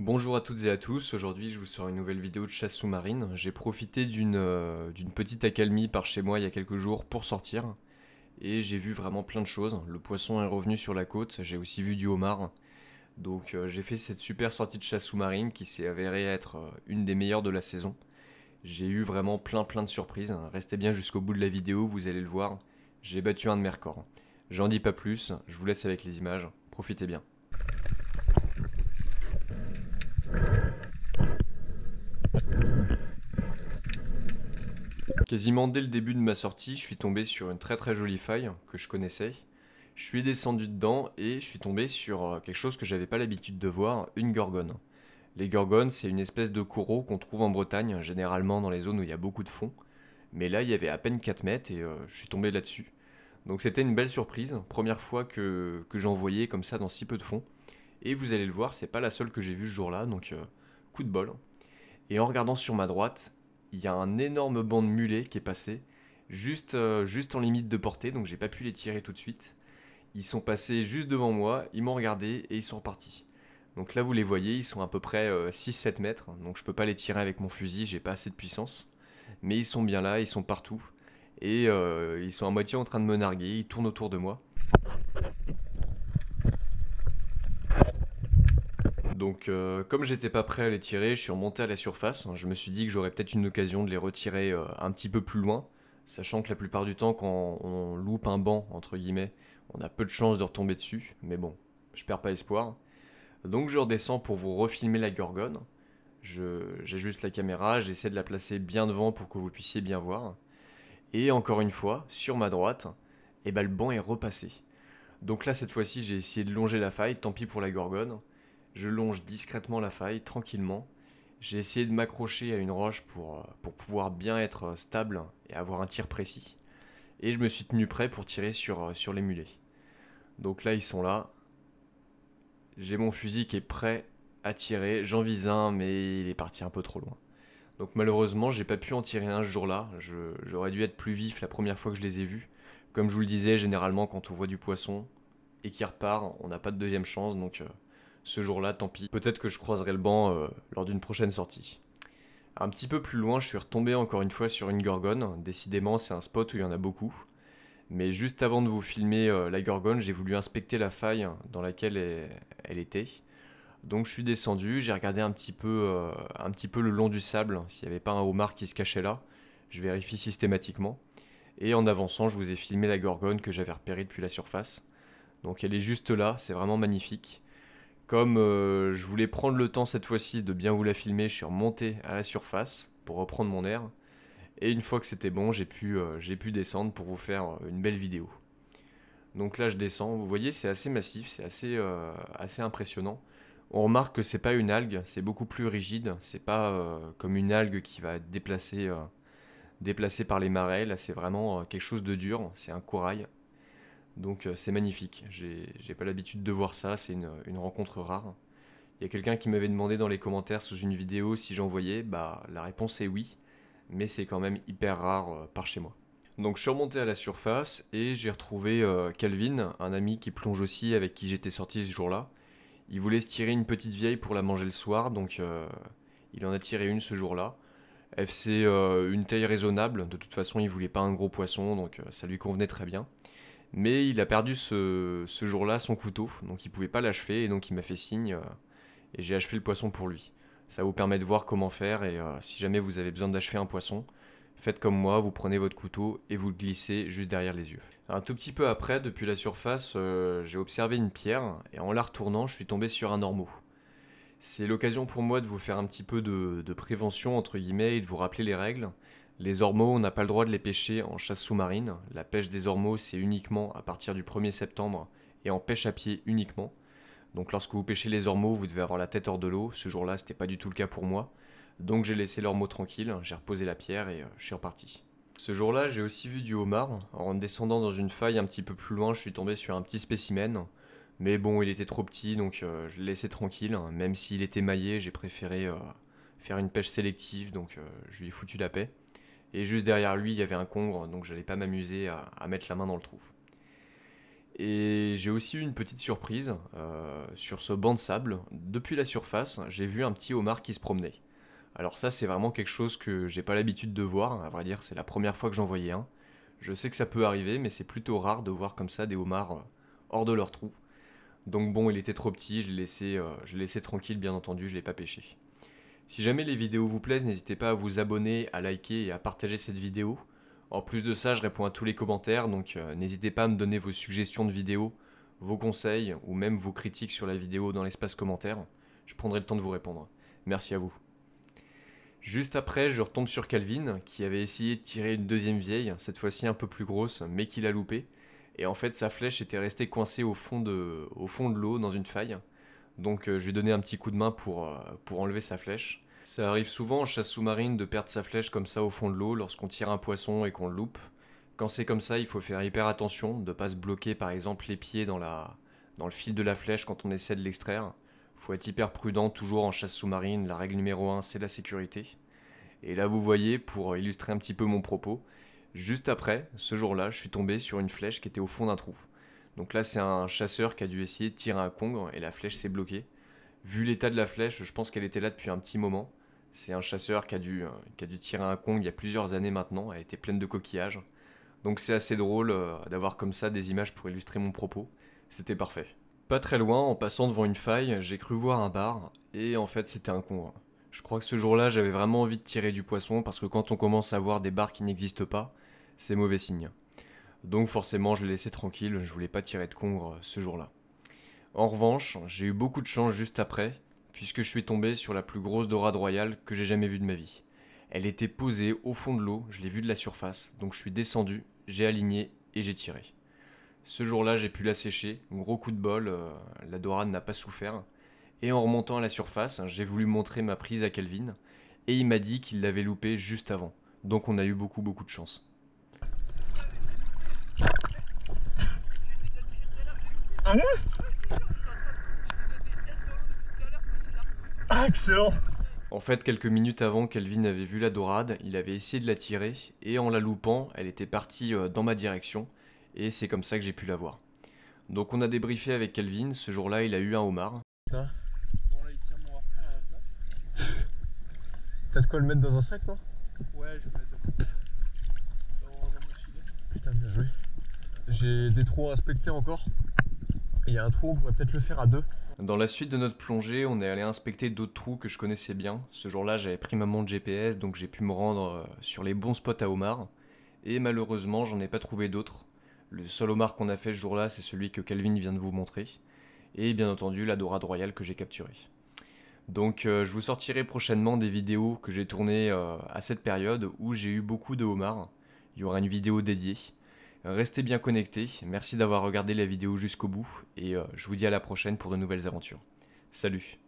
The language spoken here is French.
Bonjour à toutes et à tous, aujourd'hui je vous sors une nouvelle vidéo de chasse sous-marine. J'ai profité d'une euh, d'une petite accalmie par chez moi il y a quelques jours pour sortir. Et j'ai vu vraiment plein de choses. Le poisson est revenu sur la côte, j'ai aussi vu du homard. Donc euh, j'ai fait cette super sortie de chasse sous-marine qui s'est avérée être euh, une des meilleures de la saison. J'ai eu vraiment plein plein de surprises. Restez bien jusqu'au bout de la vidéo, vous allez le voir. J'ai battu un de mes records. J'en dis pas plus, je vous laisse avec les images. Profitez bien. Quasiment dès le début de ma sortie, je suis tombé sur une très très jolie faille que je connaissais. Je suis descendu dedans et je suis tombé sur euh, quelque chose que j'avais pas l'habitude de voir, une gorgone. Les gorgones, c'est une espèce de coraux qu'on trouve en Bretagne, généralement dans les zones où il y a beaucoup de fond. Mais là, il y avait à peine 4 mètres et euh, je suis tombé là-dessus. Donc c'était une belle surprise, première fois que, que j'en voyais comme ça dans si peu de fond. Et vous allez le voir, c'est pas la seule que j'ai vue ce jour-là, donc euh, coup de bol. Et en regardant sur ma droite, il y a un énorme banc de mulets qui est passé, juste, euh, juste en limite de portée, donc j'ai pas pu les tirer tout de suite. Ils sont passés juste devant moi, ils m'ont regardé et ils sont repartis. Donc là vous les voyez, ils sont à peu près 6-7 euh, mètres, donc je peux pas les tirer avec mon fusil, j'ai pas assez de puissance. Mais ils sont bien là, ils sont partout. Et euh, ils sont à moitié en train de me narguer, ils tournent autour de moi. Donc, euh, comme j'étais pas prêt à les tirer, je suis remonté à la surface. Je me suis dit que j'aurais peut-être une occasion de les retirer euh, un petit peu plus loin, sachant que la plupart du temps, quand on loupe un banc, entre guillemets, on a peu de chances de retomber dessus. Mais bon, je perds pas espoir. Donc, je redescends pour vous refilmer la gorgone. J'ajuste la caméra, j'essaie de la placer bien devant pour que vous puissiez bien voir. Et encore une fois, sur ma droite, eh ben, le banc est repassé. Donc là, cette fois-ci, j'ai essayé de longer la faille, tant pis pour la gorgone. Je longe discrètement la faille, tranquillement. J'ai essayé de m'accrocher à une roche pour, euh, pouvoir bien être euh, stable et avoir un tir précis. Et je me suis tenu prêt pour tirer sur, euh, sur les mulets. Donc là, ils sont là. J'ai mon fusil qui est prêt à tirer. J'en vise un, mais il est parti un peu trop loin. Donc malheureusement, j'ai pas pu en tirer un ce jour-là. J'aurais dû être plus vif la première fois que je les ai vus. Comme je vous le disais, généralement, quand on voit du poisson et qu'il repart, on n'a pas de deuxième chance. Donc ce jour-là, tant pis. Peut-être que je croiserai le banc euh, lors d'une prochaine sortie. Un petit peu plus loin, je suis retombé encore une fois sur une gorgone. Décidément, c'est un spot où il y en a beaucoup. Mais juste avant de vous filmer euh, la gorgone, j'ai voulu inspecter la faille dans laquelle elle, était. Donc je suis descendu, j'ai regardé un petit, peu, euh, un petit peu le long du sable, s'il n'y avait pas un homard qui se cachait là. Je vérifie systématiquement. Et en avançant, je vous ai filmé la gorgone que j'avais repérée depuis la surface. Donc elle est juste là, c'est vraiment magnifique. Comme euh, je voulais prendre le temps cette fois-ci de bien vous la filmer, je suis remonté à la surface pour reprendre mon air. Et une fois que c'était bon, j'ai pu, euh, pu descendre pour vous faire euh, une belle vidéo. Donc là, je descends. Vous voyez, c'est assez massif, c'est assez, assez impressionnant. On remarque que c'est pas une algue, c'est beaucoup plus rigide. C'est pas comme une algue qui va être déplacée, déplacée par les marais. Là, c'est vraiment quelque chose de dur. C'est un corail. Donc euh, c'est magnifique. J'ai pas l'habitude de voir ça, c'est une, rencontre rare. Il y a quelqu'un qui m'avait demandé dans les commentaires sous une vidéo si j'en voyais. Bah la réponse est oui, mais c'est quand même hyper rare euh, par chez moi. Donc je suis remonté à la surface et j'ai retrouvé euh, Calvin, un ami qui plonge aussi avec qui j'étais sorti ce jour-là. Il voulait se tirer une petite vieille pour la manger le soir, donc il en a tiré une ce jour-là. FC une taille raisonnable, de toute façon il voulait pas un gros poisson, donc ça lui convenait très bien. Mais il a perdu ce, jour-là son couteau, donc il pouvait pas l'achever, et donc il m'a fait signe, euh, et j'ai achevé le poisson pour lui. Ça vous permet de voir comment faire, et euh, si jamais vous avez besoin d'achever un poisson, faites comme moi, vous prenez votre couteau et vous le glissez juste derrière les yeux. Un tout petit peu après, depuis la surface, euh, j'ai observé une pierre, et en la retournant, je suis tombé sur un ormeau. C'est l'occasion pour moi de vous faire un petit peu de, de prévention, entre guillemets, et de vous rappeler les règles. Les ormeaux, on n'a pas le droit de les pêcher en chasse sous-marine. La pêche des ormeaux, c'est uniquement à partir du 1er septembre et en pêche à pied uniquement. Donc lorsque vous pêchez les ormeaux, vous devez avoir la tête hors de l'eau. Ce jour-là, c'était pas du tout le cas pour moi. Donc j'ai laissé l'ormeau tranquille, j'ai reposé la pierre et euh, je suis reparti. Ce jour-là, j'ai aussi vu du homard. En descendant dans une faille un petit peu plus loin, je suis tombé sur un petit spécimen. Mais bon, il était trop petit, donc euh, je l'ai laissé tranquille. Même s'il était maillé, j'ai préféré euh, faire une pêche sélective, donc je lui ai foutu la paix. Et juste derrière lui, il y avait un congre, donc j'allais pas m'amuser à, mettre la main dans le trou. Et j'ai aussi eu une petite surprise euh, sur ce banc de sable. Depuis la surface, j'ai vu un petit homard qui se promenait. Alors ça, c'est vraiment quelque chose que j'ai pas l'habitude de voir. À vrai dire, c'est la première fois que j'en voyais un. Je sais que ça peut arriver, mais c'est plutôt rare de voir comme ça des homards euh, hors de leur trou. Donc bon, il était trop petit, je l'ai laissé, euh, laissé tranquille, bien entendu, je l'ai pas pêché. Si jamais les vidéos vous plaisent, n'hésitez pas à vous abonner, à liker et à partager cette vidéo. En plus de ça, je réponds à tous les commentaires, donc euh, n'hésitez pas à me donner vos suggestions de vidéos, vos conseils ou même vos critiques sur la vidéo dans l'espace commentaire. Je prendrai le temps de vous répondre. Merci à vous. Juste après, je retombe sur Calvin, qui avait essayé de tirer une deuxième vieille, cette fois-ci un peu plus grosse, mais qui l'a loupé. Et en fait, sa flèche était restée coincée au fond de, au fond de l'eau, dans une faille. Donc euh, je lui ai donné un petit coup de main pour, euh, pour enlever sa flèche. Ça arrive souvent en chasse sous-marine de perdre sa flèche comme ça au fond de l'eau lorsqu'on tire un poisson et qu'on le loupe. Quand c'est comme ça, il faut faire hyper attention de ne pas se bloquer par exemple les pieds dans, la, dans le fil de la flèche quand on essaie de l'extraire. Faut être hyper prudent toujours en chasse sous-marine, la règle numéro 1 c'est la sécurité. Et là vous voyez, pour illustrer un petit peu mon propos, juste après, ce jour-là, je suis tombé sur une flèche qui était au fond d'un trou. Donc là c'est un chasseur qui a dû essayer de tirer un congre et la flèche s'est bloquée. Vu l'état de la flèche, je pense qu'elle était là depuis un petit moment. C'est un chasseur qui a, dû, euh, qui a dû tirer un Kong il y a plusieurs années maintenant, elle était pleine de coquillages. Donc c'est assez drôle euh, d'avoir comme ça des images pour illustrer mon propos. C'était parfait. Pas très loin, en passant devant une faille, j'ai cru voir un bar, et en fait c'était un con. Je crois que ce jour-là, j'avais vraiment envie de tirer du poisson, parce que quand on commence à voir des bars qui n'existent pas, c'est mauvais signe. Donc forcément, je l'ai laissé tranquille, je voulais pas tirer de congre euh, ce jour-là. En revanche, j'ai eu beaucoup de chance juste après, puisque je suis tombé sur la plus grosse dorade royale que j'ai jamais vue de ma vie. Elle était posée au fond de l'eau, je l'ai vue de la surface, donc je suis descendu, j'ai aligné et j'ai tiré. Ce jour-là, j'ai pu la sécher, gros coup de bol, euh, la dorade n'a pas souffert. Et en remontant à la surface, j'ai voulu montrer ma prise à Kelvin, et il m'a dit qu'il l'avait loupé juste avant. Donc on a eu beaucoup beaucoup de chance. Ah excellent En fait, quelques minutes avant Kelvin avait vu la dorade, il avait essayé de la tirer, et en la loupant, elle était partie euh, dans ma direction, et c'est comme ça que j'ai pu la voir. Donc on a débriefé avec Kelvin, ce jour-là il a eu un homard. Bon là il tient mon harpon à la place. T'as de quoi le mettre dans un sac non Ouais je vais le mettre dans mon, dans mon filet. Putain bien joué. J'ai des trous à inspecter encore. Il y a un trou, on pourrait peut-être le faire à deux. Dans la suite de notre plongée, on est allé inspecter d'autres trous que je connaissais bien. Ce jour-là, j'avais pris ma montre GPS, donc j'ai pu me rendre euh, sur les bons spots à homard. Et malheureusement, j'en ai pas trouvé d'autres. Le seul homard qu'on a fait ce jour-là, c'est celui que Calvin vient de vous montrer. Et bien entendu, la dorade royale que j'ai capturée. Donc euh, je vous sortirai prochainement des vidéos que j'ai tournées euh, à cette période où j'ai eu beaucoup de homards. Il y aura une vidéo dédiée. Restez bien connectés, merci d'avoir regardé la vidéo jusqu'au bout, et euh, je vous dis à la prochaine pour de nouvelles aventures. Salut